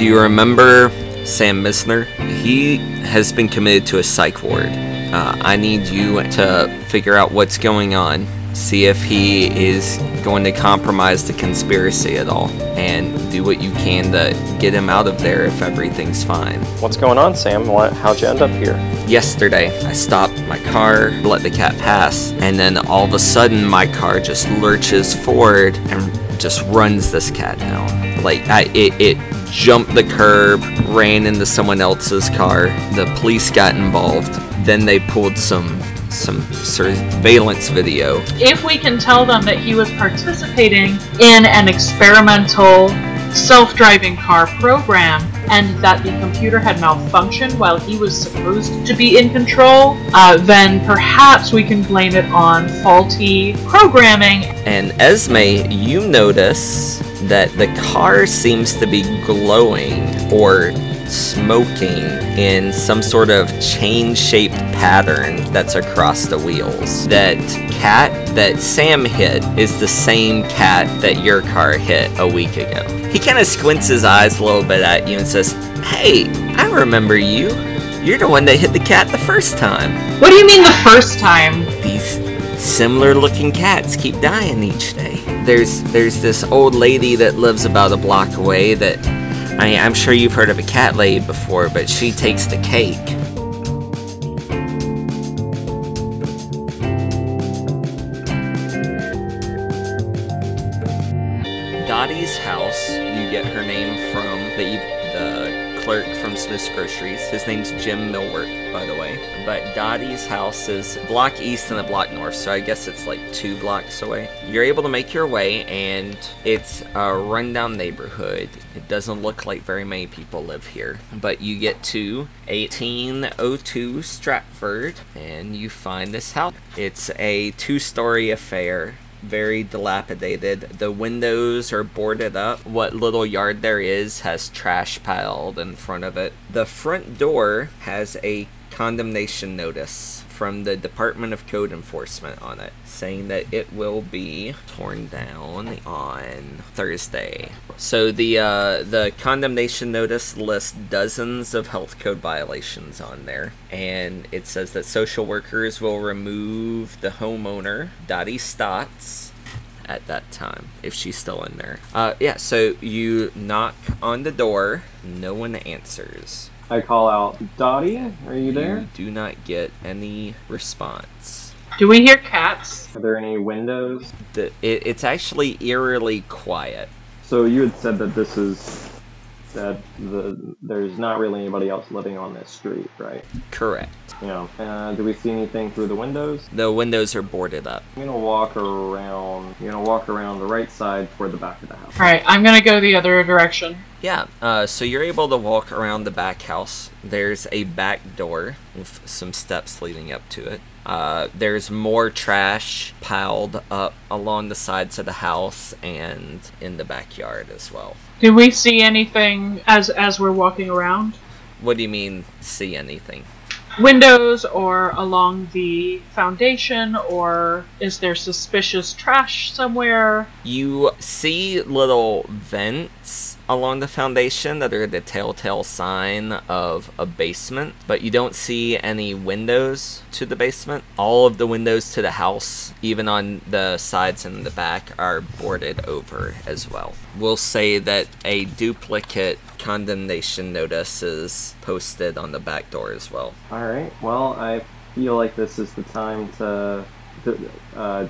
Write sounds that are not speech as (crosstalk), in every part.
Do you remember Sam Misner? He has been committed to a psych ward. Uh, I need you to figure out what's going on, see if he is going to compromise the conspiracy at all, and do what you can to get him out of there if everything's fine. What's going on, Sam? What, how'd you end up here? Yesterday, I stopped my car, let the cat pass, and then all of a sudden, my car just lurches forward and just runs this cat down. Like, I, it, it jumped the curb, ran into someone else's car. The police got involved. Then they pulled some some surveillance video. If we can tell them that he was participating in an experimental self-driving car program and that the computer had malfunctioned while he was supposed to be in control, uh, then perhaps we can blame it on faulty programming. And Esme, you notice that the car seems to be glowing or smoking in some sort of chain shaped pattern that's across the wheels. That cat that Sam hit is the same cat that your car hit a week ago. He kind of squints his eyes a little bit at you and says, Hey, I remember you. You're the one that hit the cat the first time. What do you mean the first time? These similar looking cats keep dying each day. There's there's this old lady that lives about a block away that I mean, I'm sure you've heard of a cat lady before, but she takes the cake. Dotty's house, you get her name Smith's Groceries. His name's Jim Millward, by the way. But Dotty's house is block east and a block north, so I guess it's like two blocks away. You're able to make your way, and it's a rundown neighborhood. It doesn't look like very many people live here. But you get to 1802 Stratford, and you find this house. It's a two story affair very dilapidated. The windows are boarded up. What little yard there is has trash piled in front of it. The front door has a condemnation notice from the Department of Code Enforcement on it, saying that it will be torn down on Thursday. So the uh, the condemnation notice lists dozens of health code violations on there, and it says that social workers will remove the homeowner, Dotty Stotz, at that time if she's still in there. Uh, yeah, so you knock on the door, no one answers. I call out, Dotty, are you there? You do not get any response. Do we hear cats? Are there any windows? The, it, it's actually eerily quiet. So you had said that this is that the there's not really anybody else living on this street, right? Correct. You know, uh, do we see anything through the windows? The windows are boarded up. I'm gonna walk around. I'm gonna walk around the right side toward the back of the house. Alright, I'm gonna go the other direction. Yeah, uh, so you're able to walk around the back house. There's a back door with some steps leading up to it. Uh, there's more trash piled up along the sides of the house and in the backyard as well. Do we see anything as as we're walking around? What do you mean, see anything? Windows or along the foundation, or is there suspicious trash somewhere? You see little vents along the foundation that are the telltale sign of a basement, but you don't see any windows to the basement. All of the windows to the house, even on the sides and the back, are boarded over as well. We'll say that a duplicate condemnation notice is posted on the back door as well. All right. Well, I feel like this is the time to, to uh,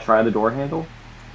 try the door handle,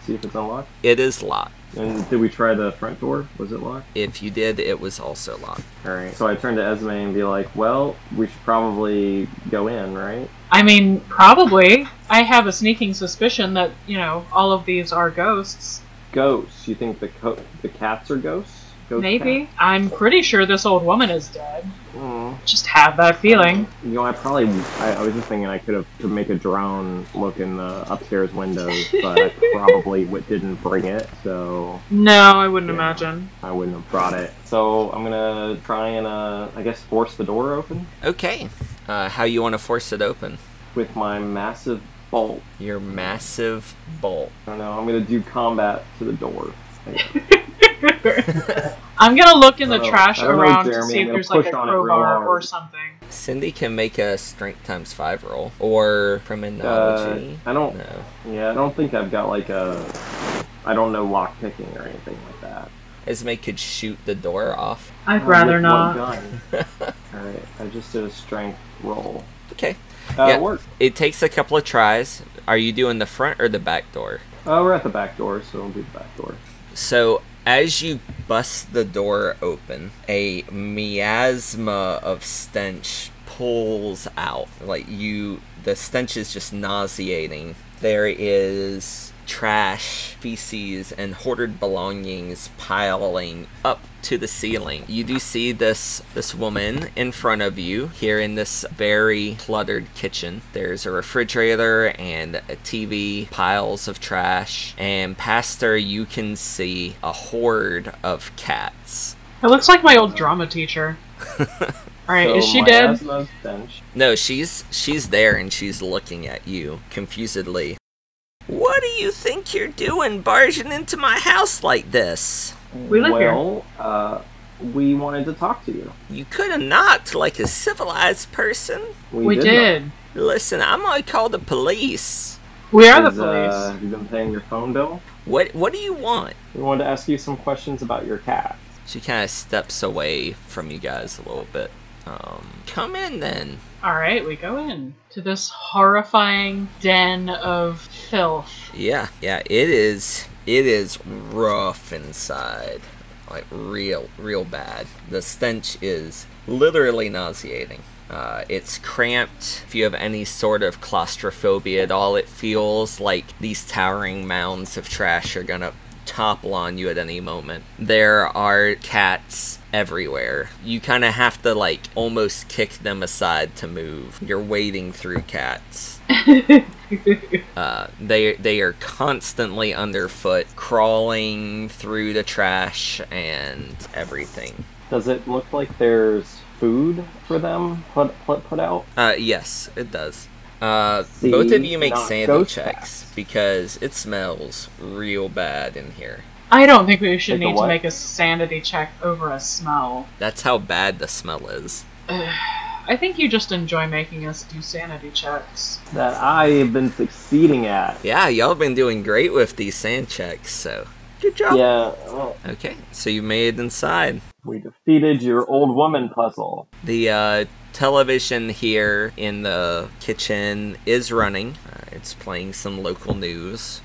see if it's unlocked. It is locked. And did we try the front door? Was it locked? If you did, it was also locked. Alright, so I turned to Esme and be like, well, we should probably go in, right? I mean, probably. I have a sneaking suspicion that, you know, all of these are ghosts. Ghosts? You think the co- the cats are ghosts? Ghost Maybe. I'm pretty sure this old woman is dead. Cats? Mm. Just have that feeling. You know, I probably, I, I was just thinking I could have could make a drone look in the upstairs windows, but I (laughs) probably w- didn't bring it, so No, I wouldn't Yeah. imagine. I wouldn't have brought it. So I'm gonna try and, uh, I guess, force the door open Okay. Uh, how you want to force it open? with my massive bolt. Your massive bolt. I don't know, I'm gonna do combat to the door. (laughs) I'm gonna look in the I trash I don't know, around to see if there's like a push on it real crowbar or something. Cindy can make a strength times five roll or Uh, criminology. I don't. no. Yeah, I don't think I've got like a. I don't know lock picking or anything like that. Esme could shoot the door off. I'd Uh, rather not. (laughs) All right, I just did a strength roll. Okay. Uh, Yeah. It worked. It takes a couple of tries. Are you doing the front or the back door? Uh, we're at the back door, so we'll do the back door. So as you bust the door open, a miasma of stench pulls out. Like you, the stench is just nauseating. There is trash, feces, and hoarded belongings piling up to the ceiling. You do see this this woman in front of you here in this very cluttered kitchen. There's a refrigerator and a TV, piles of trash, and past her you can see a horde of cats. It looks like my old drama teacher. (laughs) Alright, so is she dead? No, she's she's there and she's looking at you confusedly. What do you think you're doing barging into my house like this? We live here. well, uh, we wanted to talk to you. You could have knocked like a civilized person. We not. did. Listen, I'm gonna call the police. We are the Is, uh, police. have you been paying your phone bill? What what do you want? We wanted to ask you some questions about your cat. She kind of steps away from you guys a little bit. Um, come in then. Alright, we go in to this horrifying den of filth. Yeah, yeah, it is. It is rough inside, like real, real bad. The stench is literally nauseating. Uh, it's cramped. If you have any sort of claustrophobia at all, it feels like these towering mounds of trash are gonna topple on you at any moment. There are cats everywhere. You kind of have to like almost kick them aside to move. You're wading through cats. (laughs) Uh, they they are constantly underfoot, crawling through the trash and everything. Does it look like there's food for them put put, put out? Uh, yes, it does. Uh, See, both of you make not sanity checks cats. because it smells real bad in here. I don't think we should Take need to make a sanity check over a smell. That's how bad the smell is. (sighs) I think you just enjoy making us do sanity checks. That I have been succeeding at. Yeah, y'all been doing great with these sand checks, so good job. Yeah, well, Okay, so you made it inside. we defeated your old woman puzzle. The uh, television here in the kitchen is running. Uh, it's playing some local news.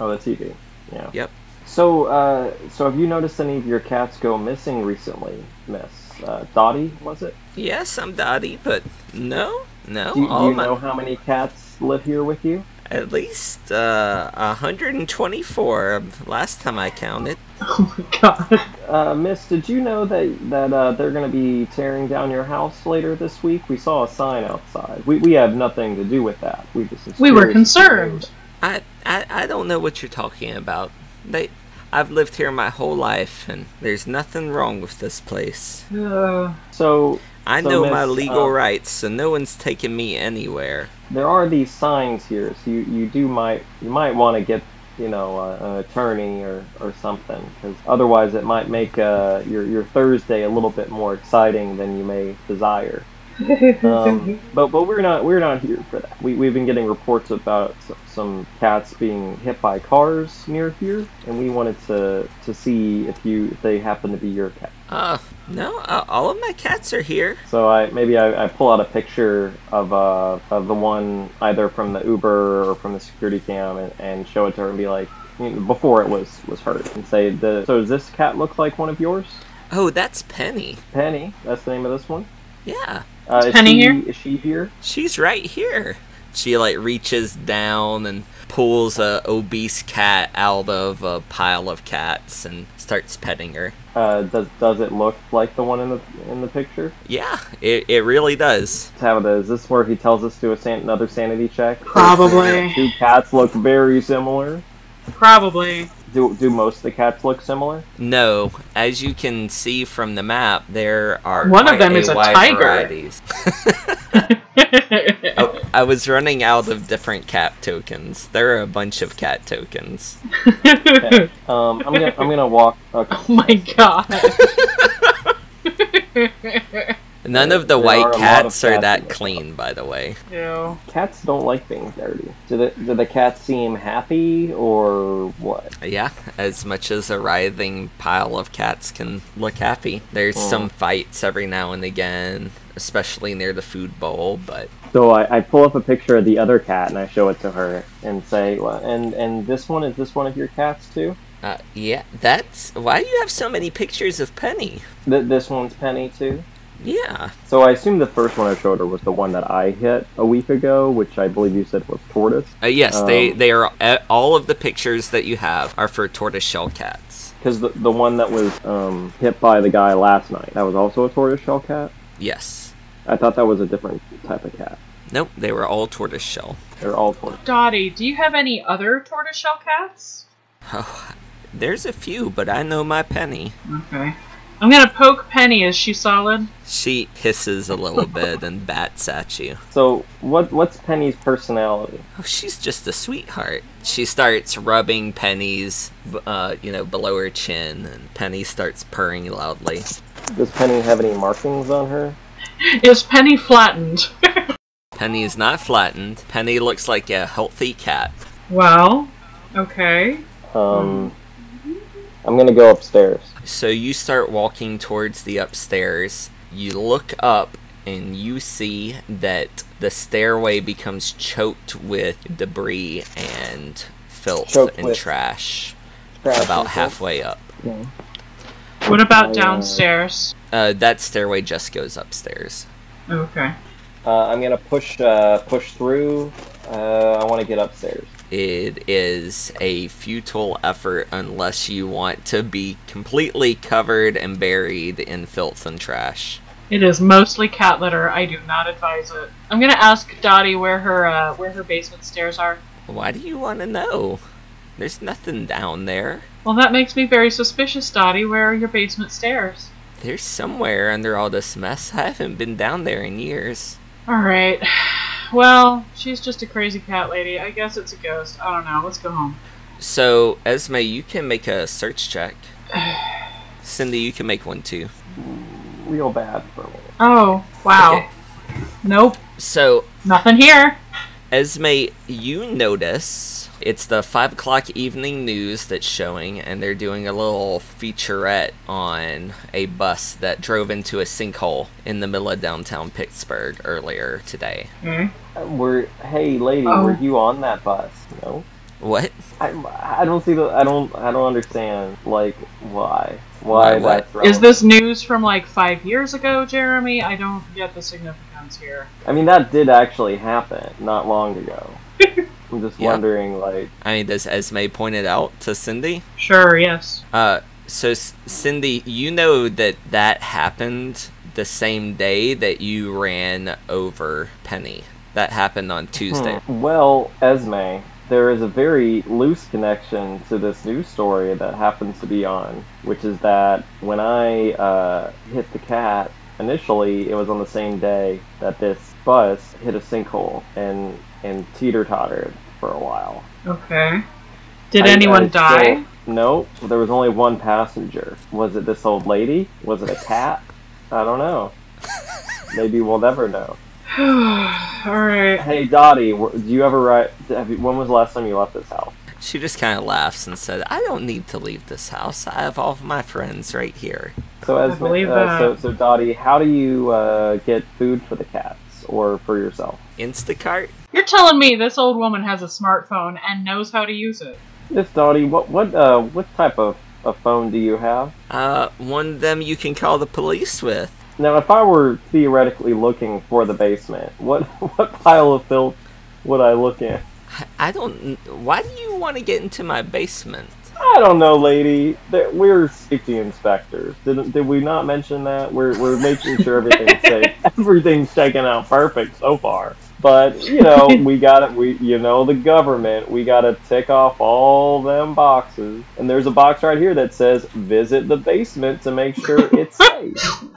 Oh, the TV. Yeah. Yep. So, uh, so have you noticed any of your cats go missing recently, Miss uh, Dotty? Was it? Yes, I'm Dotty, but no, no. Do, you- do all you my, know how many cats live here with you? At least uh, 124 um, last time I counted. (laughs) Oh my god. Uh, Miss, did you know that that uh, they're going to be tearing down your house later this week? We saw a sign outside. We we have nothing to do with that. We just We were curious. concerned. I, I, I don't know what you're talking about. They, I've lived here my whole life, and there's nothing wrong with this place. Uh, So I So, know my legal uh, rights, so no one's taking me anywhere. There are these signs here, so you, you do might you might want to get you know uh, an attorney or, or something because otherwise it might make uh, your your Thursday a little bit more exciting than you may desire. (laughs) Um, but but we're not we're not here for that. We we've been getting reports about some cats being hit by cars near here, and we wanted to to see if you if they happen to be your cat. Uh, no, uh, all of my cats are here. So I maybe I, I pull out a picture of uh of the one either from the Uber or from the security cam and, and show it to her and be like you know, before it was was hurt and say the so does this cat look like one of yours? Oh, that's Penny. Penny, that's the name of this one. Yeah, Uh, is Penny she, here? Is she here? she's right here. She like reaches down and pulls a obese cat out of a pile of cats and starts petting her. Uh, does does it look like the one in the in the picture? Yeah, it, it really does. Tabitha, is this where he tells us to do a san- another sanity check? Probably. Two cats look very similar. Probably. Do do most of the cats look similar? No, as you can see from the map, there are One of quite them is a tiger. (laughs) (laughs) oh, I was running out of different cat tokens. There are a bunch of cat tokens. Okay. Um, I'm gonna I'm gonna walk. Okay. (laughs) oh my god. (laughs) (laughs) None of the there white are a lot of cats are that clean, by the way. Ew. Cats don't like being dirty. Do the do the cats seem happy or what? Yeah, as much as a writhing pile of cats can look happy. There's Oh. some fights every now and again, especially near the food bowl, but So I, I pull up a picture of the other cat and I show it to her and say, well, and and this one is this one of your cats too? uh, yeah, that's why do you have so many pictures of Penny? Th- this one's Penny too. Yeah, So I assume the first one I showed her was the one that I hit a week ago, which I believe you said was tortoise. uh, yes, they Um, they are uh, all of the pictures that you have are for tortoiseshell cats. Because the, the one that was um, hit by the guy last night, that was also a tortoiseshell cat. Yes, I thought that was a different type of cat. nope, they were all tortoiseshell. They're all tortoise. Dotty, do you have any other tortoiseshell cats? Oh, there's a few, but I know my Penny. Okay. I'm gonna poke Penny. Is she solid? She hisses a little bit and bats at you. So what what's Penny's personality? Oh, she's just a sweetheart. She starts rubbing Penny's, uh, you know, below her chin, and Penny starts purring loudly. Does Penny have any markings on her? (laughs) Is Penny flattened? (laughs) Penny is not flattened. Penny looks like a healthy cat. well, okay. Um, I'm gonna go upstairs. So you start walking towards the upstairs. You look up and you see that the stairway becomes choked with debris and filth Choked and trash Trash about and halfway up. stuff. What about uh, downstairs? Uh, that stairway just goes upstairs. Okay. Uh, I'm gonna push uh, push through. Uh, I want to get upstairs. It is a futile effort unless you want to be completely covered and buried in filth and trash. It is mostly cat litter. I do not advise it. I'm gonna ask Dotty where her uh, where her basement stairs are. Why do you want to know? There's nothing down there. Well, that makes me very suspicious, Dotty. Where are your basement stairs? There's somewhere under all this mess. I haven't been down there in years. All right. (sighs) Well, she's just a crazy cat lady. I guess it's a ghost. I don't know. Let's go home. So, Esme, you can make a search check. (sighs) Cindy, you can make one too. Real bad for me. Oh, wow. Okay. Nope. So, Nothing here. Esme, you notice it's the 5 o'clock evening news that's showing, and they're doing a little featurette on a bus that drove into a sinkhole in the middle of downtown Pittsburgh earlier today. Okay. Were hey lady, Oh. were you on that bus? No. What? I, I don't see the I don't I don't understand like why why Why what? that's Is relevant. this news from like five years ago, Jeremy? I don't get the significance here. I mean that did actually happen not long ago. I'm just Yeah. wondering like I mean, does Esme point it out to Cindy? Sure, yes. Uh, so S- Cindy, you know that that happened the same day that you ran over Penny. That happened on Tuesday. Hmm. Well, Esme, there is a very loose connection to this news story that happens to be on, which is that when I uh, hit the cat, initially it was on the same day that this bus hit a sinkhole and and teeter tottered for a while. Okay. Did I- anyone I die? still- no, there was only one passenger. Was it this old lady? Was it a cat? I don't know. Maybe we'll never know. (sighs) Alright. Hey Dotty, do you ever write? Have you, when was the last time you left this house? She just kind of laughs and said, "I don't need to leave this house. I have all of my friends right here." So as believe uh, that. so so Dotty, how do you uh, get food for the cats or for yourself? Instacart. You're telling me this old woman has a smartphone and knows how to use it. Yes, Dotty. What what uh what type of, a phone do you have? Uh, one of them you can call the police with. Now, if I were theoretically looking for the basement, what (laughs) what pile of filth would I look in? I- I don't. Why do you want to get into my basement? I don't know, lady. We're safety inspectors. Did, did we not mention that? We're, we're making sure everything's (laughs) safe. Everything's checking out perfect so far. But you know, we got it. We you know the government. We got to tick off all them boxes. And there's a box right here that says visit the basement to make sure it's safe. (laughs)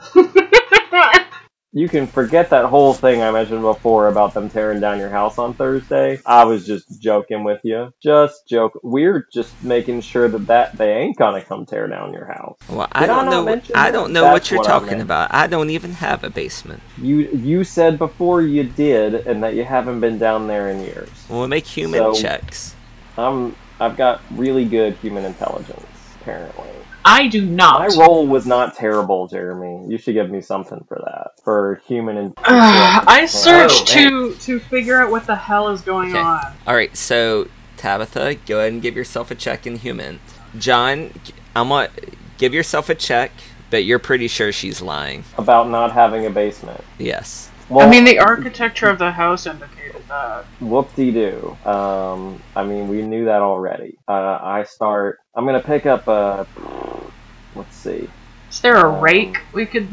you can forget that whole thing I mentioned before about them tearing down your house on Thursday. I was just joking with you. Just joke. We're just making sure that, that they ain't gonna come tear down your house. Well, I Did I don't know. I don't know what you're what talking meant. about. I don't even have a basement. You you said before you did, and that you haven't been down there in years. Well, we make human So- checks. I'm I've got really good human intelligence. Apparently, I do not. my role was not terrible, Jeremy. You should give me something for that for human. In- (sighs) I oh, searched Oh, to to figure out what the hell is going Okay. on. All right, so Tabitha, go ahead and give yourself a check in HUMINT. John, I'm gonna give yourself a check, but you're pretty sure she's lying. about not having a basement. Yes. Well, I mean, the architecture of the house indicated that. Whoop de doo. Um, I mean, we knew that already. Uh, I start. I'm gonna pick up a. Let's see, Is there a Um, rake we could?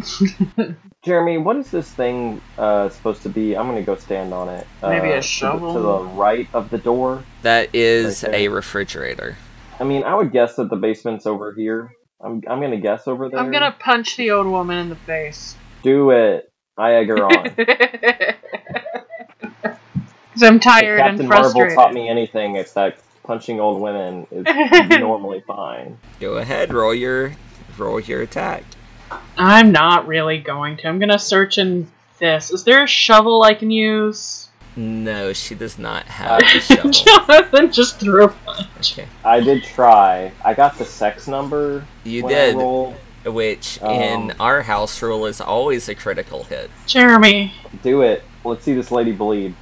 (laughs) Jeremy. What is this thing uh, supposed to be? I'm gonna go stand on it. Uh, Maybe a to the- shovel? to the right of the door. That is Right a refrigerator. I mean, I would guess that the basement's over here. I'm, I'm gonna guess over there. I'm gonna punch the old woman in the face. do it. I egg her on. (laughs) Because I'm tired if and Captain Marvel taught me anything, it's that punching old women is (laughs) normally fine. Go ahead, roll your roll your attack. I'm not really going to. I'm gonna search in this. Is there a shovel I can use? No, she does not (laughs) have the shovel. (laughs) Jonathan just threw a punch. Okay. I did try. I got the sex number. You when I did, rolled. which in Um, our house rule is always a critical hit. Jeremy. Do it. Let's see this lady bleed.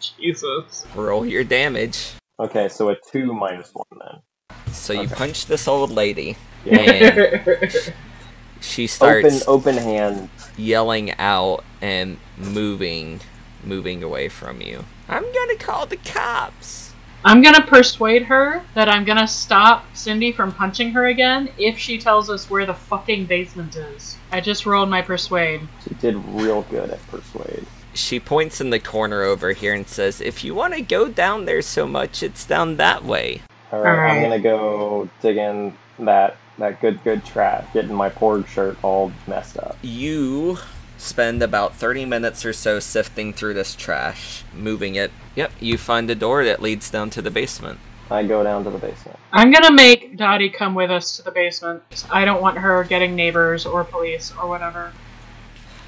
Jesus. Roll your damage. Okay, so a two minus one then. So you Okay. punch this old lady, Yeah. and (laughs) she starts Open, open hand. yelling out and moving, moving away from you. I'm gonna call the cops. I'm gonna persuade her that I'm gonna stop Cindy from punching her again if she tells us where the fucking basement is. I just rolled my persuade. She did real good at persuade. She points in the corner over here and says, If you want to go down there so much, it's down that way. All right, Alright. I'm gonna go dig in that that good good trash, getting my porg shirt all messed up. You spend about 30 minutes or so sifting through this trash, moving it. Yep, you find a door that leads down to the basement. I go down to the basement. I'm gonna make Dotty come with us to the basement. I don't want her getting neighbors or police or whatever.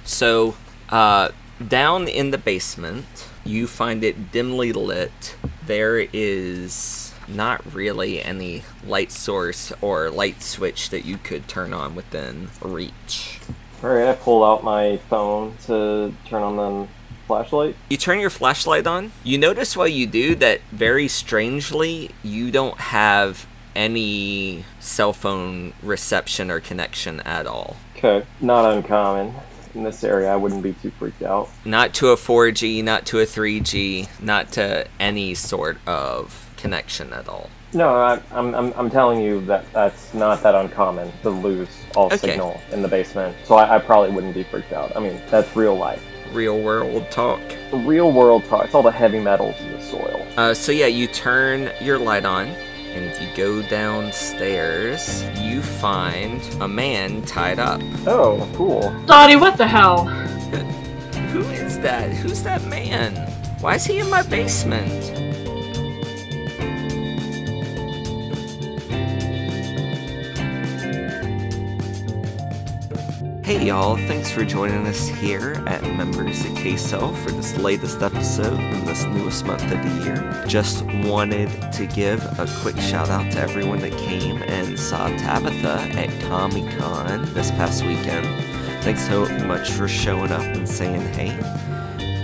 So, uh, down in the basement, you find it dimly lit. There is not really any light source or light switch that you could turn on within reach. All right, I pull out my phone to turn on the flashlight. You turn your flashlight on. You notice while you do that, very strangely, you don't have any cell phone reception or connection at all. Okay, not uncommon in this area. I wouldn't be too freaked out. Not to a 4G, not to a 3G, not to any sort of connection at all. No, I, I'm, I'm I'm telling you that that's not that uncommon to lose all Okay. signal in the basement. So I, I probably wouldn't be freaked out. I mean, that's real life, Real world talk. real world talk. It's all the heavy metals in the soil. Uh, so yeah, you turn your light on and if you go downstairs. You find a man tied up. Oh, cool. Dottie, what the hell? (laughs) Who is that? Who's that man? Why is he in my basement? Hey y'all, thanks for joining us here at Members of K Cell for this latest episode in this newest month of the year. Just wanted to give a quick shout out to everyone that came and saw Tabitha at Comic Con this past weekend. Thanks so much for showing up and saying hey.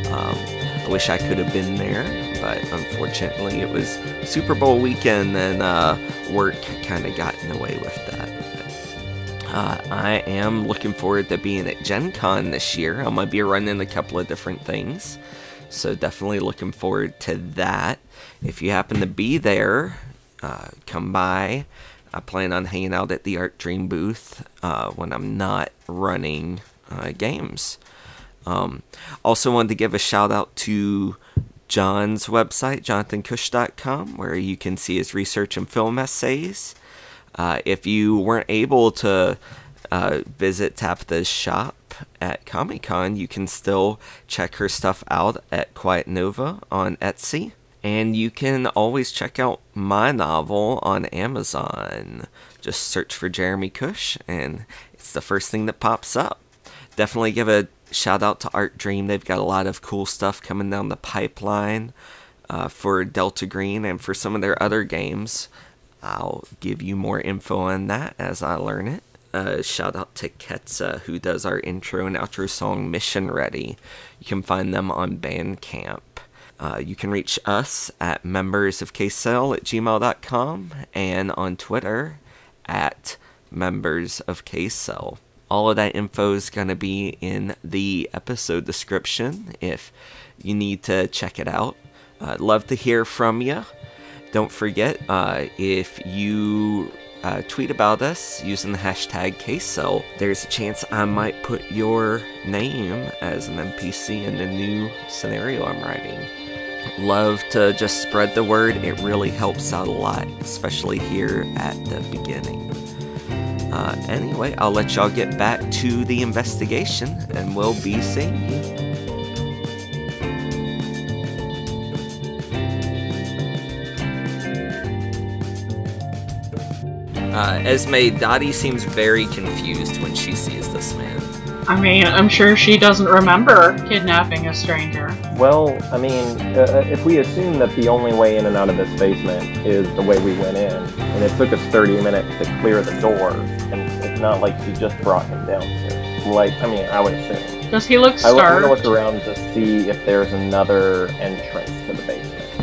Um, I wish I could have been there, but unfortunately it was Super Bowl weekend and uh, work kind of got in the way with that. Uh, I am looking forward to being at Gen Con this year. Going to be running a couple of different things. So definitely looking forward to that. If you happen to be there, uh, come by. I plan on hanging out at the Arc Dream booth uh, when I'm not running uh, games. Um, also wanted to give a shout out to John's website, jonathankush.com, where you can see his research and film essays. Uh, if you weren't able to uh, visit Tabitha's shop at Comic Con, you can still check her stuff out at Quiet Nova on Etsy. And you can always check out my novel on Amazon. Just search for Jeremy Kush, and it's the first thing that pops up. Definitely give a shout out to Arc Dream. They've got a lot of cool stuff coming down the pipeline uh, for Delta Green and for some of their other games. I'll give you more info on that as I learn it. Uh, shout out to Ketsa, who does our intro and outro song Mission Ready. You can find them on Bandcamp. Uh, you can reach us at members of at gmail.com and on Twitter at members of. All of that info is going to be in the episode description if you need to check it out. I'd love to hear from you. Don't forget, uh, if you uh, tweet about us using the hashtag KCell, there's a chance I might put your name as an NPC in the new scenario I'm writing. Love to just spread the word, it really helps out a lot, especially here at the beginning. Uh, anyway, I'll let y'all get back to the investigation and we'll be seeing you. Uh, Esme, Dotty seems very confused when she sees this man. I mean, I'm sure she doesn't remember kidnapping a stranger. Well, I mean, uh, if we assume that the only way in and out of this basement is the way we went in, and it took us 30 minutes to clear the door, and it's not like she just brought him down here. Like, I mean, I would assume. Does he look I would starved? look around to see if there's another entrance to the basement.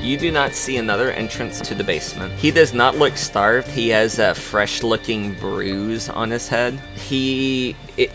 You do not see another entrance to the basement. He does not look starved. He has a fresh looking bruise on his head. He. It,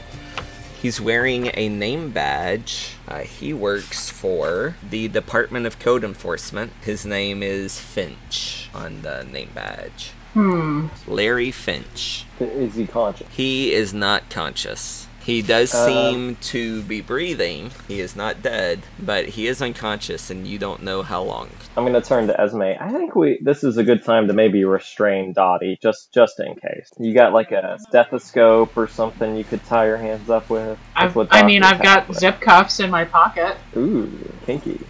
He's wearing a name badge. Uh, he works for the Department of Code Enforcement. His name is Finch on the name badge. Hmm. Larry Finch. Is he conscious? He is not conscious. He does Uh, seem to be breathing. He is not dead, but he is unconscious, and you don't know how long. I'm gonna turn to Esme. I think we this is a good time to maybe restrain Dotty, just just in case. You got like a stethoscope or something you could tie your hands up with. I've, I mean, I've got have. zip cuffs in my pocket. Ooh, kinky.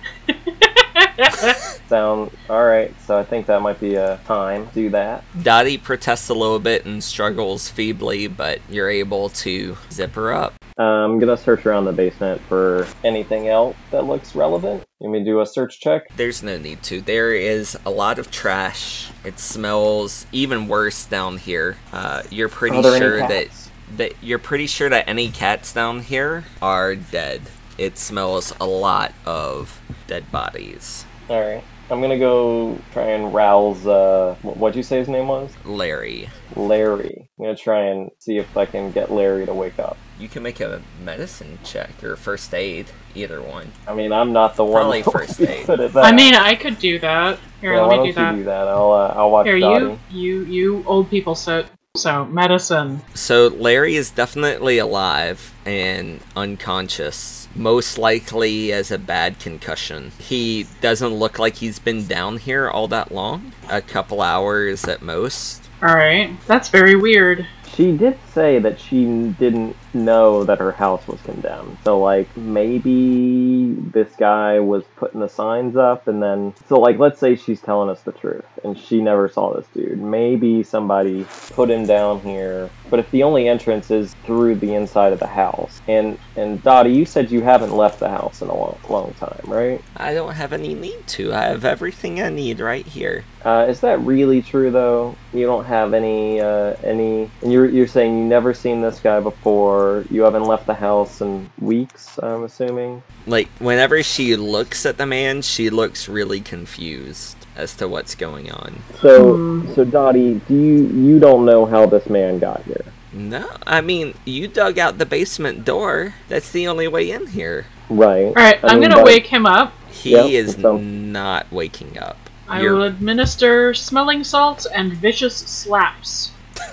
(laughs) Sound all right. So I think that might be a time to do that. Dotty protests a little bit and struggles feebly, but you're able to zip her up. I'm gonna search around the basement for anything else that looks relevant. You mean do a search check? There's no need to. There is a lot of trash. It smells even worse down here. Uh, you're pretty sure that that you're pretty sure that any cats down here are dead. It smells a lot of dead bodies. All right. I'm gonna go try and rouse. Uh, what'd you say his name was? Larry, Larry. I'm gonna try and see if I can get Larry to wake up. you can make a medicine check or first aid, either one. I mean, I'm not the one. Probably (laughs) first aid. good at. I mean, I could do that. Here, yeah, let why me don't do you that. do that? I'll uh, I'll watch Here, Dotty. you, you, you old people sit. So, medicine. So Larry is definitely alive and unconscious. Most likely as a bad concussion. He doesn't look like he's been down here all that long. A couple hours at most. Alright. That's very weird. She did say that she didn't know that her house was condemned. So, like, maybe this guy was putting the signs up, and then. So, like, let's say she's telling us the truth, and she never saw this dude. Maybe somebody put him down here. But if the only entrance is through the inside of the house, and and Dotty, you said you haven't left the house in a long, long time, right? I don't have any need to. I have everything I need right here. Uh, is that really true though? You don't have any uh, any, and you're you're saying you never seen this guy before. You haven't left the house in weeks. I'm assuming. Like, whenever she looks at the man, she looks really confused as to what's going on. So Hmm. so Dotty, do you you don't know how this man got here? No, I mean, you dug out the basement door. That's the only way in here. Right. Alright, I I'm mean, gonna but- wake him up. He Yep, is so- not waking up. I You're- will administer smelling salts and vicious slaps. (laughs)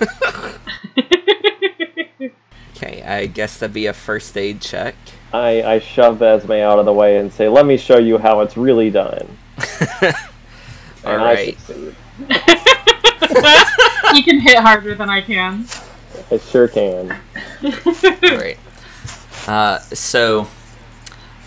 Okay, I guess that'd be a first aid check. I I shove Esme out of the way and say, "Let me show you how it's really done." All right. (laughs) and I right. succeed. (laughs) he can hit harder than I can. I sure can. Great. Uh, so,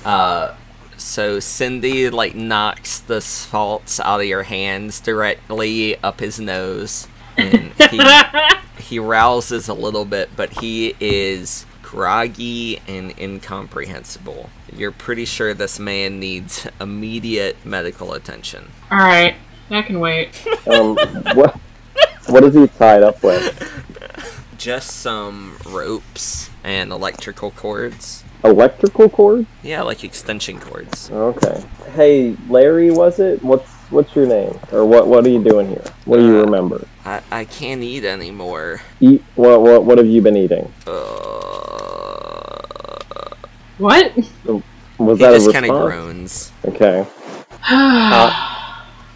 uh, so Cindy like knocks the salts out of your hands directly up his nose, and he (laughs) he rouses a little bit, but he is groggy and incomprehensible. You're pretty sure this man needs immediate medical attention. All right, I can wait. (laughs) Um, what what is he tied up with? Just some ropes and electrical cords. Electrical cord? Yeah, like extension cords. Okay. Hey, Larry, was it? What's what's your name? Or what what are you doing here? What do you Uh, remember? I, I can't eat anymore. Eat what what what have you been eating? Uh, What? Was he that a just kind of groans. Okay. (sighs)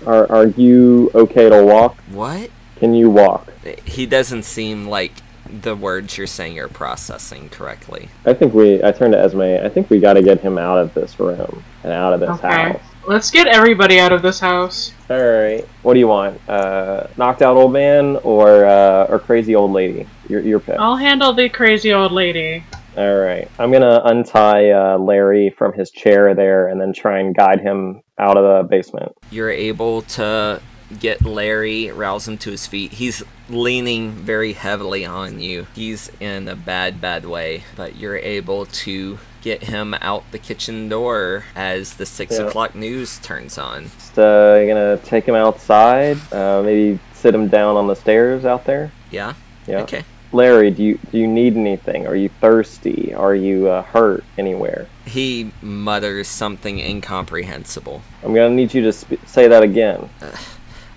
Are are you okay to walk? What? Can you walk? He doesn't seem like the words you're saying are processing correctly. I think we. I turned to Esme. I think we got to get him out of this room and out of this Okay. house. Let's get everybody out of this house. All right. What do you want? Uh, knocked out old man or uh, or crazy old lady? Your your pick. I'll handle the crazy old lady. All right. I'm gonna untie uh, Larry from his chair there, and then try and guide him out of the basement. You're able to get Larry, rouse him to his feet. He's leaning very heavily on you. He's in a bad, bad way, but you're able to get him out the kitchen door as the six Yeah. o'clock news turns on. Just uh, gonna take him outside. Uh, maybe sit him down on the stairs out there. Yeah? Yeah. Okay. Larry, do you do you need anything? Are you thirsty? Are you uh, hurt anywhere? He mutters something incomprehensible. I'm gonna need you to sp- say that again.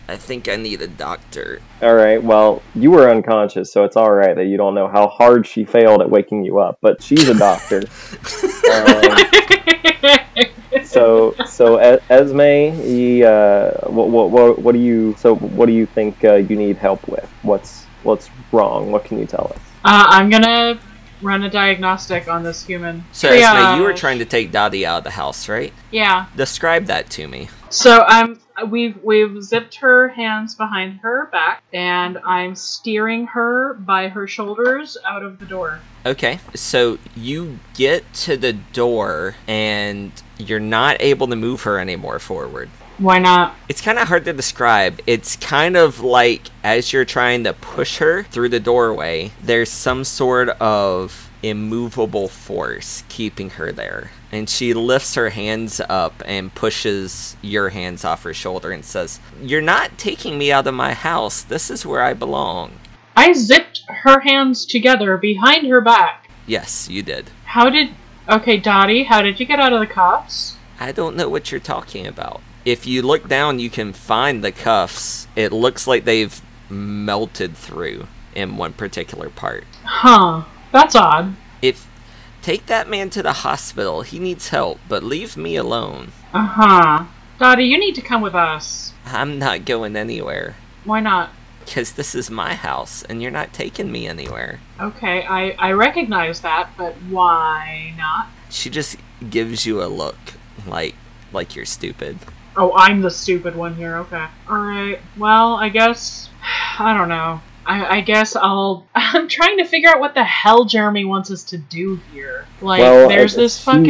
I think I need a doctor. All right. Well, you were unconscious, so it's all right that you don't know how hard she failed at waking you up. But she's a doctor. (laughs) um, so, so Esme, he, uh, what, what, what, what do you? So, what do you think uh, you need help with? What's what's wrong? What can you tell us? Uh, I'm gonna run a diagnostic on this human. So, Esme, you were trying to take Dotty out of the house, right? Yeah. Describe that to me. So I'm we've we've zipped her hands behind her back, and I'm steering her by her shoulders out of the door. Okay, so you get to the door and you're not able to move her anymore forward. Why not? It's kind of hard to describe. It's kind of like as you're trying to push her through the doorway, there's some sort of immovable force keeping her there. And she lifts her hands up and pushes your hands off her shoulder and says, You're not taking me out of my house. This is where I belong. I zipped her hands together behind her back. Yes, you did. How did? Okay, Dotty, how did you get out of the cops? I don't know what you're talking about. If you look down, you can find the cuffs. It looks like they've melted through in one particular part. Huh. That's odd. If take that man to the hospital, he needs help, but leave me alone. Uh huh. Dotty, you need to come with us. I'm not going anywhere Why not? because this is my house and you're not taking me anywhere. Okay, I I recognize that, but why not? She just gives you a look like like you're stupid. Oh, I'm the stupid one here. Okay. All right. Well, I guess I don't know. I, I guess I'll. (laughs) I'm trying to figure out what the hell Jeremy wants us to do here. Like, Well, there's I- this she- fucking.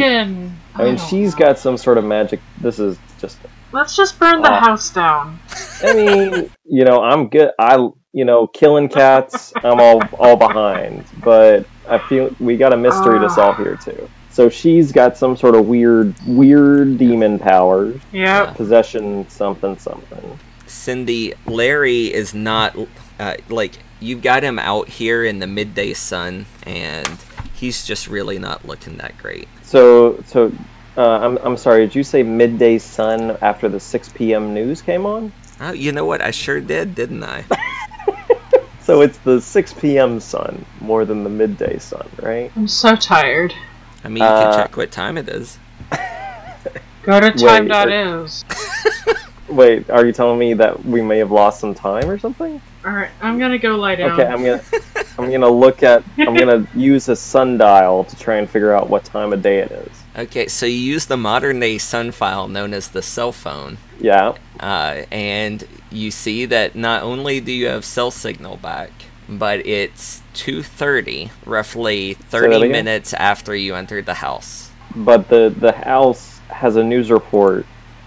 I mean, don't she's know. got some sort of magic. This is just. Let's just burn the Uh, house down. I mean, you know, I'm good. I, you know, killing cats. I'm all all behind, but I feel we got a mystery to Ah. solve here too. So she's got some sort of weird, weird demon powers, Yeah. possession, something, something. Cindy, Larry is not uh, like you've got him out here in the midday sun, and he's just really not looking that great. So, so uh, I'm I'm sorry. Did you say midday sun after the 6 p.m. news came on? Oh, you know what? I sure did, didn't I? (laughs) So it's the 6 p.m. sun more than the midday sun, right? I'm so tired. I mean, you can Uh, check what time it is. Go to Wait, time.is. (laughs) Wait, are you telling me that we may have lost some time or something? Alright, I'm gonna go lie down. Okay, I'm gonna (laughs) I'm gonna look at I'm gonna (laughs) use a sundial to try and figure out what time of day it is. Okay, so you use the modern day sun file known as the cell phone, Yeah. uh, and you see that not only do you have cell signal back, but it's 2:30, roughly 30 minutes after you entered the house. But the the house has a news report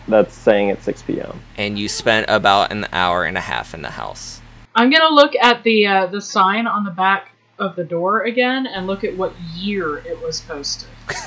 that's saying it's 6 p.m. And you spent about an hour and a half in the house. I'm gonna look at the uh, the sign on the back of the door again and look at what year it was posted. (laughs)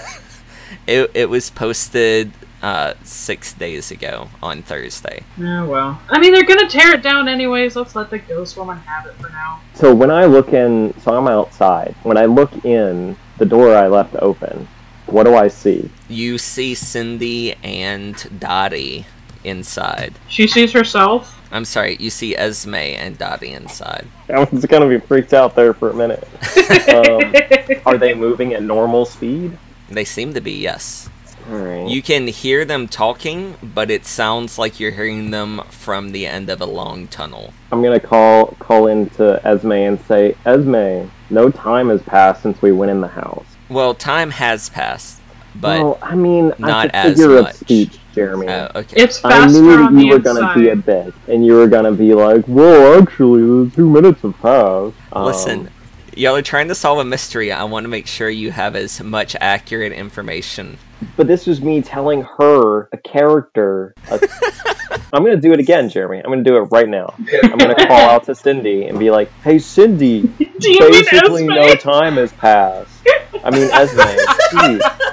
It, it was posted uh, six days ago on Thursday. Oh well. I mean, they're gonna tear it down anyways. Let's let the ghost woman have it for now. So when I look in, so I'm outside. When I look in, the door I left open. What do I see? You see Cindy and Dotty inside. She sees herself. I'm sorry, you see Esme and Dotty inside. I was gonna be freaked out there for a minute. (laughs) Um, are they moving at normal speed? They seem to be, yes. All right. You can hear them talking, but it sounds like you're hearing them from the end of a long tunnel. I'm gonna call call into Esme and say, Esme, no time has passed since we went in the house. Well, time has passed, but well, I mean, not I as figure of much. speech, Jeremy. uh, okay. it's I knew on that you were inside. gonna be a dick, and you were gonna be like, "Well, actually, two minutes have passed." Um, Listen, y'all are trying to solve a mystery. I want to make sure you have as much accurate information. But this was me telling her a character. A... (laughs) I'm gonna do it again, Jeremy. I'm gonna do it right now. I'm gonna call out to Cindy and be like, "Hey, Cindy, (laughs) Do you basically no time has passed. I mean, Esme. Jeez.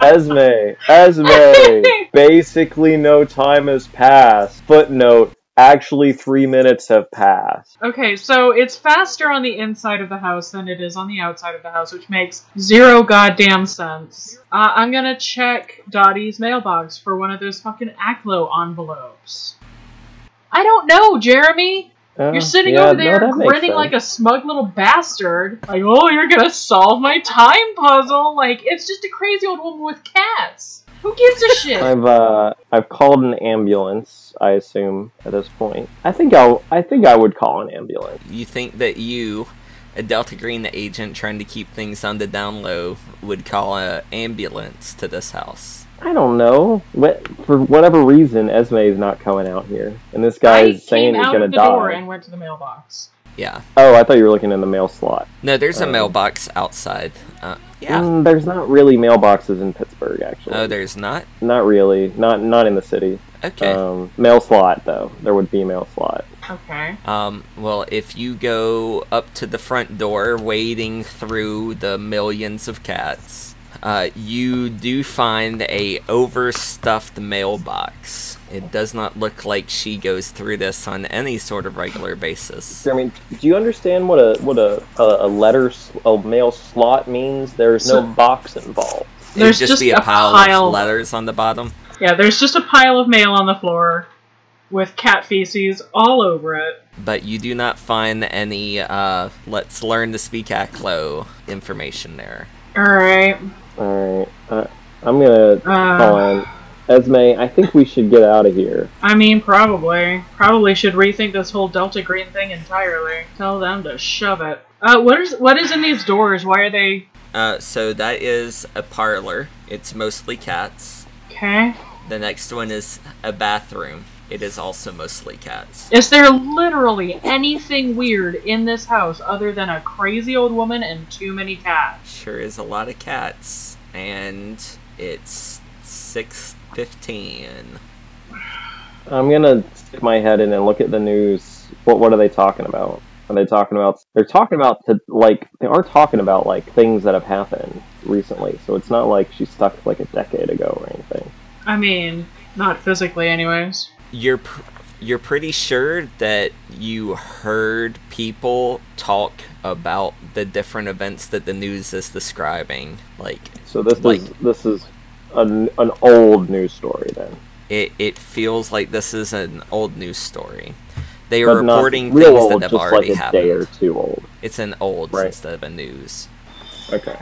Esme. Esme. (laughs) Basically no time has passed. Footnote. Actually, three minutes have passed. Okay, so it's faster on the inside of the house than it is on the outside of the house, which makes zero goddamn sense. Uh, I'm gonna check Dotty's mailbox for one of those fucking Aklo envelopes. I don't know, Jeremy. Uh, You're sitting yeah, over there makes grinning like a smug little bastard. Like, oh, you're gonna solve my time puzzle. Like, it's just a crazy old woman with cats. Who gives a shit? I've uh, I've called an ambulance. I assume at this point. I think I'll. I think I would call an ambulance. You think that you, a Delta Green agent trying to keep things on the down low, would call an ambulance to this house? I don't know. What, for whatever reason, Esme is not coming out here, and this guy I is saying came he's gonna of the die. door and went to the mailbox. Yeah. Oh, I thought you were looking in the mail slot. No, there's a Um, mailbox outside. Uh, yeah. Mm, there's not really mailboxes in Pittsburgh, actually. Oh, there's not. Not really. Not not in the city. Okay. Um, mail slot though. There would be a mail slot. Okay. Um, well, if you go up to the front door, wading through the millions of cats, uh, you do find a overstuffed mailbox. It does not look like she goes through this on any sort of regular basis. Jeremy, do you understand what a what a a, a letter s- a mail slot means? There's no So- box involved. There's just, just be a a pile, pile- of letters on the bottom. Yeah, there's just a pile of mail on the floor with cat feces all over it. But you do not find any uh, let's learn to speak Aklo information there. All right. Uh, I'm gonna Uh, call in. Esme, I think we should get out of here. I mean, probably. Probably should rethink this whole Delta Green thing entirely. Tell them to shove it. Uh, what is what is in these doors? Why are they? Uh, so that is a parlor. It's mostly cats. Okay. The next one is a bathroom. It is also mostly cats. Is there literally anything weird in this house other than a crazy old woman and too many cats? Sure is a lot of cats, and it's six fifteen. I'm gonna stick my head in and look at the news. What what are they talking about? Are they talking about? They're talking about to, like they are talking about like things that have happened recently. So it's not like she's stuck like a decade ago or anything. I mean, not physically, anyways. You're pr- you're pretty sure that you heard people talk about the different events that the news is describing. Like So this Like- is this is an an old news story then. it, it feels like this is an old news story. They are But reporting things old, that have just already like a day or happened. two old. It's an old Right. instead of a news. Okay.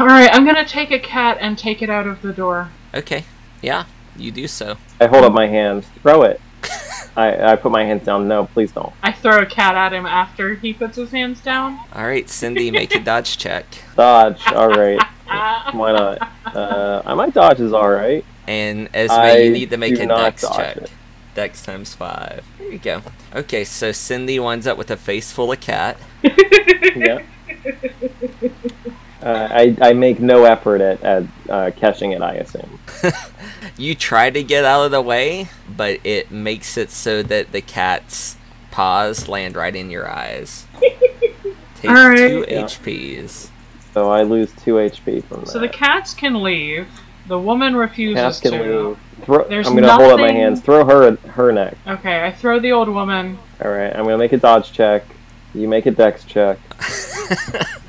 Alright, I'm gonna take a cat and take it out of the door. Okay, yeah, you do so. I hold up my hands. Throw it. (laughs) I, I put my hands down. No, please don't. I throw a cat at him after he puts his hands down. All right, Cindy, make a (laughs) dodge check. Dodge. All right. (laughs) Why not? Uh, I might dodge is all right. And Esme, I you need to make do a dex check. it. Dex times five. There you go. Okay, so Cindy winds up with a face full of cat. yeah. Uh, I, I make no effort at, at uh, catching it, I assume. You try to get out of the way, but it makes it so that the cat's paws land right in your eyes. (laughs) Take Alright. two Yeah. HPs. So I lose 2 HP from that. So the cats can leave. The woman refuses Cats can to. leave. Throw, There's I'm gonna hold up my hands. Throw her her neck. Okay, I throw the old woman. Alright, I'm gonna make a dodge check. You make a dex check. (laughs)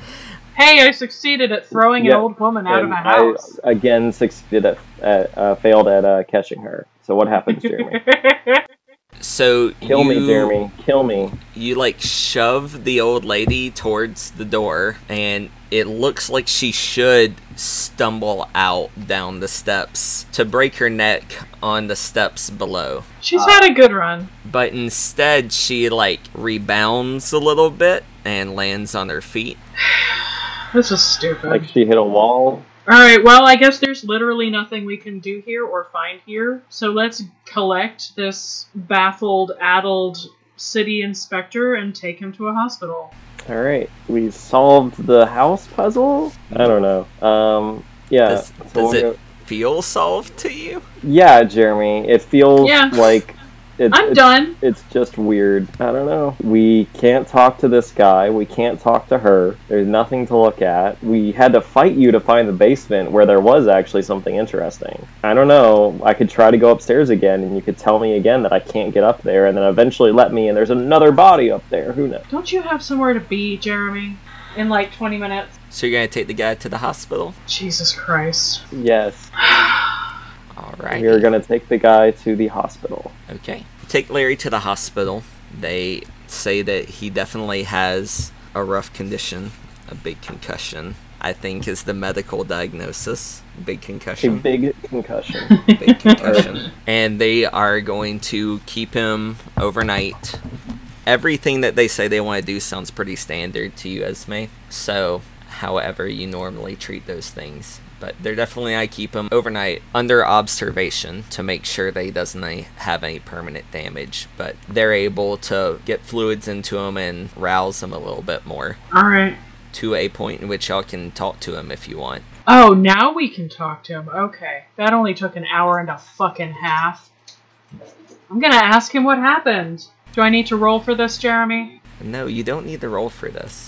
Hey, I succeeded at throwing Yeah, an old woman out of and a house. I again succeeded at, at uh, failed at uh, catching her. So what happens, Jeremy? (laughs) So Kill you, me, Jeremy. Kill me. You like shove the old lady towards the door, and it looks like she should stumble out down the steps to break her neck on the steps below. She's had a good run. But instead, she like rebounds a little bit and lands on her feet. (sighs) (sighs) (sighs) This is stupid. Like she hit a wall. Alright, well, I guess there's literally nothing we can do here or find here. So let's collect this baffled, addled city inspector and take him to a hospital. All right, we solved the house puzzle. I don't know. Um, yeah. Does, so does we'll it go- feel solved to you? Yeah, Jeremy. It feels Yeah. like (laughs) it, I'm it's, done. It's just weird. I don't know. We can't talk to this guy. We can't talk to her. There's nothing to look at. We had to fight you to find the basement where there was actually something interesting. I don't know. I could try to go upstairs again, and you could tell me again that I can't get up there, and then eventually let me, and there's another body up there. Who knows? Don't you have somewhere to be, Jeremy? In like 20 minutes? So you're gonna take the guy to the hospital? Jesus Christ. Yes. (sighs) Right. We are going to take the guy to the hospital. Okay. Take Larry to the hospital. They say that he definitely has a rough condition, a big concussion. I think is the medical diagnosis. Big concussion. A concussion. big concussion. (laughs) Big concussion. and they are going to keep him overnight. Everything that they say they want to do sounds pretty standard to you, Esme. So, however you normally treat those things. But they're definitely I keep him overnight under observation to make sure that he doesn't have any permanent damage. But they're able to get fluids into him and rouse him a little bit more Alright. to a point in which y'all can talk to him if you want. Oh, now we can talk to him. Okay. That only took an hour and a fucking half. I'm gonna ask him what happened. Do I need to roll for this, Jeremy? No, you don't need to roll for this.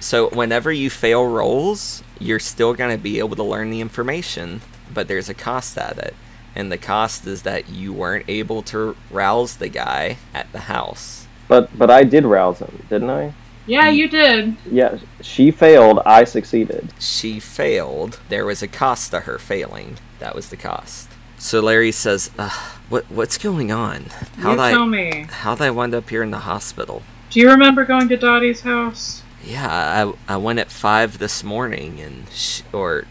So whenever you fail rolls, you're still going to be able to learn the information, but there's a cost at it. And the cost is that you weren't able to rouse the guy at the house. But but I did rouse him, didn't I? Yeah, you did. Yeah, she failed. I succeeded. She failed. There was a cost to her failing. That was the cost. So Larry says, Ugh, "What what's going on? How'd you I me. how'd I wind up here in the hospital?" Do you remember going to Dotty's house? Yeah, I I went at five this morning, and sh- or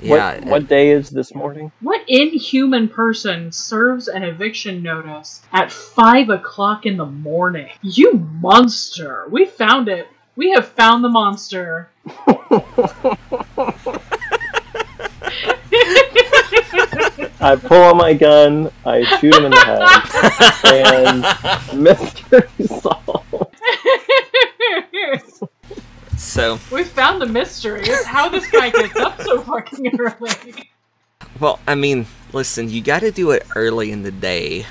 yeah, What, what day is this morning? What inhuman person serves an eviction notice at 5 o'clock in the morning? You monster! We found it! We have found the monster! (laughs) I pull out my gun. I shoot him in the head, (laughs) and mystery (laughs) solved. So we found the mystery. It's how this guy gets up so fucking early. Well, I mean, listen, you got to do it early in the day,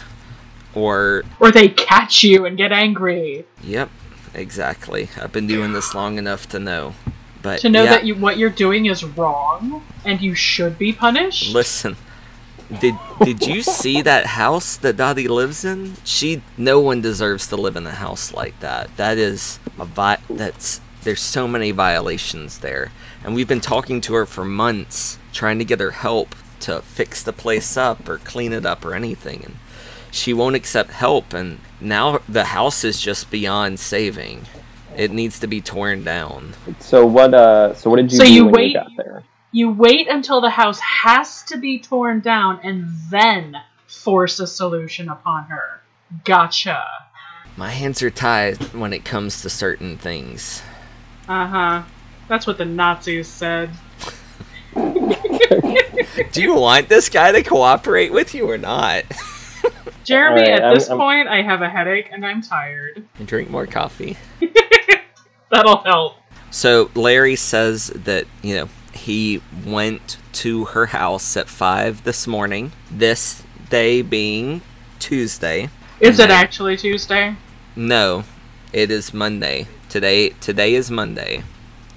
or Or they catch you and get angry. yep, exactly. I've been doing this long enough to know. But To know yeah, that you what you're doing is wrong and you should be punished. listen. Did did you see that house that Dotty lives in? She no one deserves to live in a house like that. That is a vi- that's there's so many violations there. And we've been talking to her for months trying to get her help to fix the place up or clean it up or anything and she won't accept help and now the house is just beyond saving. It needs to be torn down. So what? Uh, so what did you So do you when wait- you got there? You wait until the house has to be torn down and then force a solution upon her. Gotcha. My hands are tied when it comes to certain things. Uh huh. That's what the Nazis said. (laughs) Do you want this guy to cooperate with you or not? (laughs) Jeremy, Alright, at I'm- this I'm- point, I have a headache and I'm tired. And drink more coffee. (laughs) That'll help. So Larry says that, you know, he went to her house at 5 this morning, this day being Tuesday. Is it No. actually Tuesday? No, it is Monday. Today today is Monday.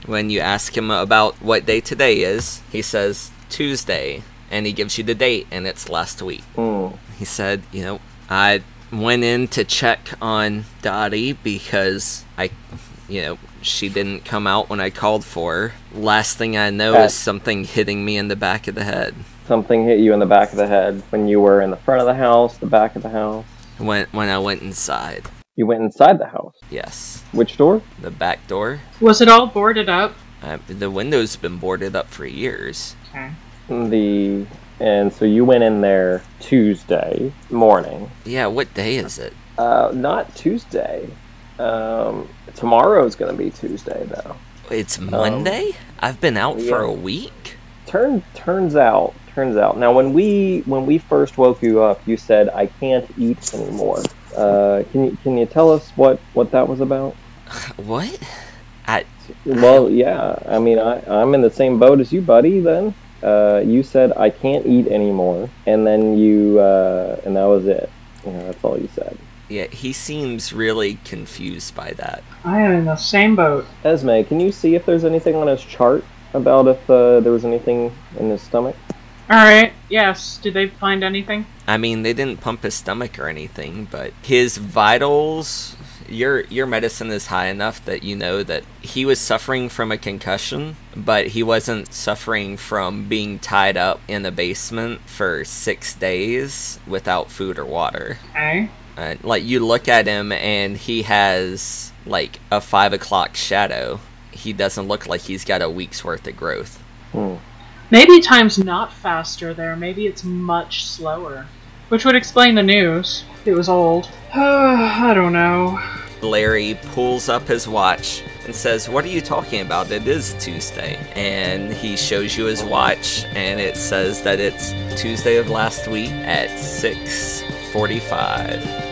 When you ask him about what day today is, he says Tuesday and he gives you the date and it's last week. Hmm. He said, you know, I went in to check on Dotty because I, you know, she didn't come out when I called for her. Last thing I know is something hitting me in the back of the head. Something hit you in the back of the head when you were in the front of the house, the back of the house. When when I went inside. You went inside the house. Yes, Which door? the back door. Was it all boarded up? Uh, the window's been boarded up for years. Okay. The and so you went in there Tuesday morning. Yeah, what day is it? Uh, not Tuesday. Um, tomorrow's gonna be Tuesday though. It's Monday. I've been out for a week. Turn turns out turns out. Now when we when we first woke you up, you said I can't eat anymore. Uh, can you can you tell us what what that was about? (laughs) What? I Well, yeah. I mean, I I'm in the same boat as you, buddy. Then uh, you said I can't eat anymore, and then you uh, and that was it. You know, that's all you said. yeah, he seems really confused by that. I am in the same boat. Esme, can you see if there's anything on his chart about if uh, there was anything in his stomach? Alright, yes. Did they find anything? I mean, they didn't pump his stomach or anything, but his vitals, your your medicine is high enough that you know that he was suffering from a concussion, but he wasn't suffering from being tied up in a basement for six days without food or water. Okay. Uh, like you look at him and he has like a five o'clock shadow. He doesn't look like he's got a week's worth of growth. Hmm. Maybe time's not faster there. Maybe it's much slower. Which would explain the news. It was old. (sighs) I don't know. Larry pulls up his watch and says, What are you talking about? It is Tuesday. And he shows you his watch and it says that it's Tuesday of last week at 645.